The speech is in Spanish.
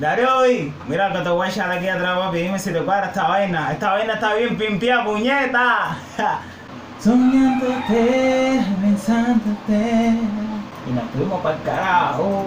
Darío, mira que te voy a echar aquí atrás, papi. Dime si te cuadra esta vaina. Esta vaina está bien pimpiada, puñeta. Soñándote, pensándote. Y nos fuimos para el carajo.